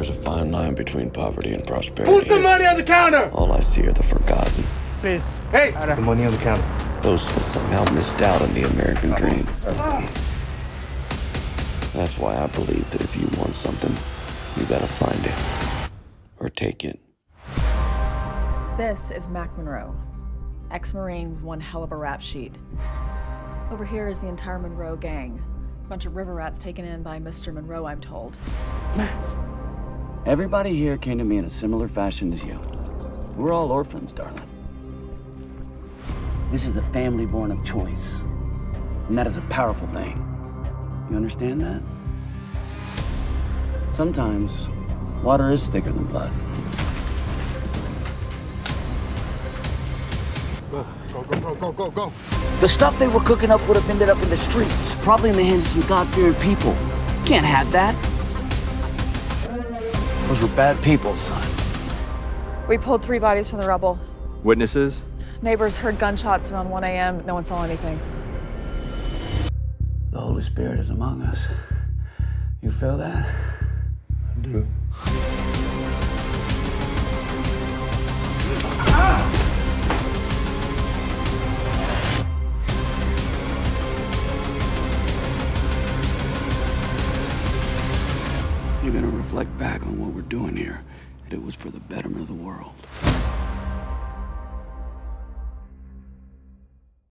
There's a fine line between poverty and prosperity. Put the money on the counter! All I see are the forgotten, Please. Hey! The money on the counter. those that somehow missed out on the American dream. That's why I believe that if you want something, you gotta find it. Or take it. This is Mack Monroe, ex Marine with one hell of a rap sheet. Over here is the entire Monroe gang. Bunch of river rats taken in by Mr. Monroe, I'm told. Everybody here came to me in a similar fashion as you. We're all orphans, darling. This is a family born of choice. And that is a powerful thing. You understand that? Sometimes, water is thicker than blood. Go, go, go, go, go, go, go. The stuff they were cooking up would have ended up in the streets, probably in the hands of some God-fearing people. Can't have that. Those were bad people, son. We pulled three bodies from the rubble. Witnesses? Neighbors heard gunshots around 1 a.m. No one saw anything. The Holy Spirit is among us. You feel that? I do. You're gonna reflect back on what we're doing here, and it was for the betterment of the world.